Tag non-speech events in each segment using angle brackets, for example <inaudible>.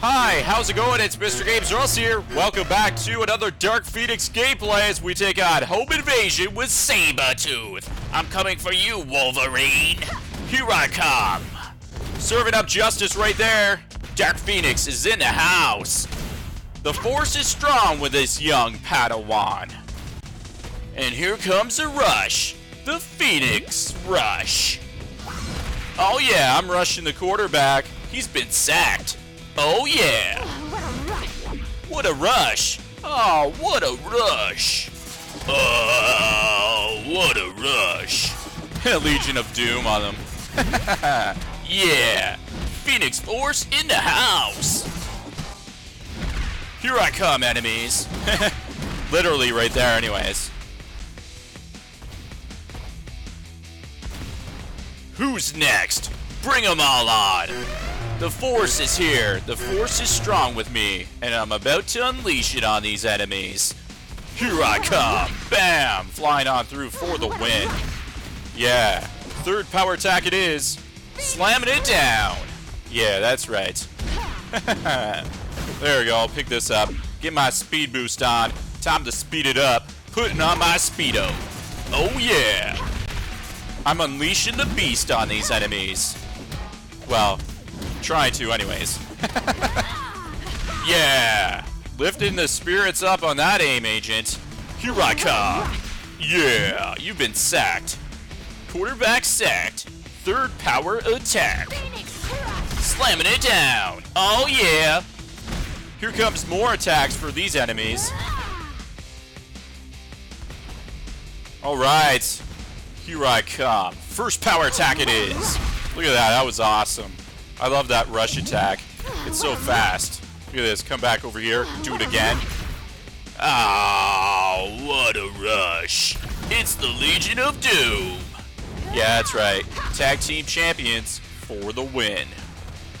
Hey, how's it going? It's Mr. Games Russ here. Welcome back to another Dark Phoenix gameplay as we take on Home Invasion with Sabretooth. I'm coming for you, Wolverine. Here I come. Serving up justice right there. Dark Phoenix is in the house. The force is strong with this young Padawan. And here comes the rush. The Phoenix Rush. Oh yeah, I'm rushing the quarterback. He's been sacked. Oh yeah. What a rush. Oh, what a rush. Oh, what a rush. <laughs> Legion of Doom on them. <laughs> yeah. Phoenix Force in the house. Here I come, enemies. <laughs> Literally right there, anyways. Who's next? Bring 'em all on! The Force is here. The Force is strong with me, and I'm about to unleash it on these enemies. Here I come! Bam! Flying on through for the win. Yeah. Third power attack it is. Slamming it down. Yeah, that's right. <laughs> there we go. I'll pick this up. Get my speed boost on. Time to speed it up. Putting on my speedo. Oh yeah! I'm unleashing the beast on these enemies. Well, trying to anyways. <laughs> yeah! Lifting the spirits up on that AIM agent. Here I come. Yeah, you've been sacked. Quarterback sacked. Third power attack. Slamming it down. Oh yeah. Here comes more attacks for these enemies. Alright. Here I come. First power attack it is. Look at that. That was awesome. I love that rush attack. It's so fast. Look at this. Come back over here. Do it again. Oh, what a rush. It's the Legion of Doom. Yeah, that's right. Tag team champions for the win.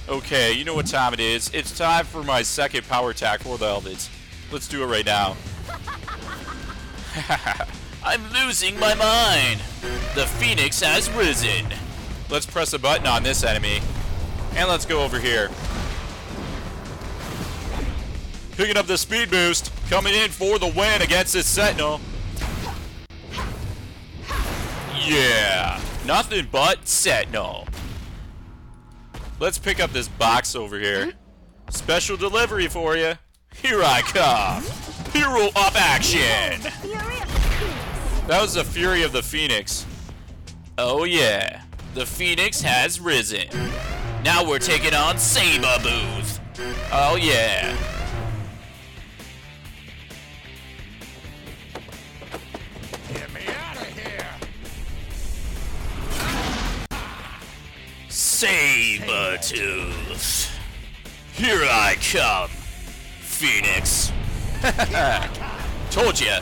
Okay, you know what time it is. It's time for my second power attack for the Elvids. Let's do it right now. <laughs> I'm losing my mind. The Phoenix has risen. Let's press a button on this enemy. And let's go over here. Picking up the speed boost. Coming in for the win against this Sentinel. Yeah. Nothing but Sentinel. Let's pick up this box over here. Special delivery for you. Here I come. Hero up action. That was the Fury of the Phoenix. Oh yeah. The Phoenix has risen. Now we're taking on Sabretooth. Oh yeah. Get me out of here! Sabretooth. Here I come, Phoenix. <laughs> Told ya.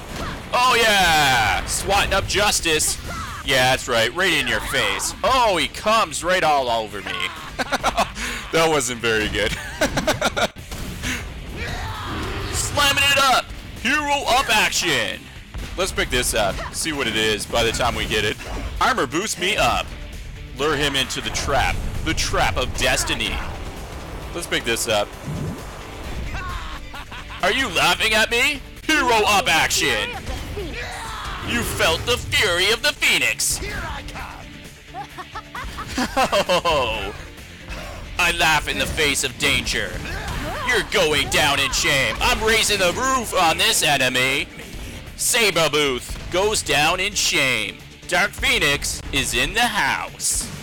Oh yeah! Swatting up justice. Yeah, that's right. Right in your face. Oh, he comes right all over me. <laughs> that wasn't very good. <laughs> Slamming it up! Hero up action! Let's pick this up. See what it is by the time we get it. Armor boost me up. Lure him into the trap. The trap of destiny. Let's pick this up. Are you laughing at me? Hero up action! You felt the fury of the Phoenix! Here I come! <laughs> Oh, I laugh in the face of danger. You're going down in shame. I'm raising the roof on this enemy. Sabretooth goes down in shame. Dark Phoenix is in the house.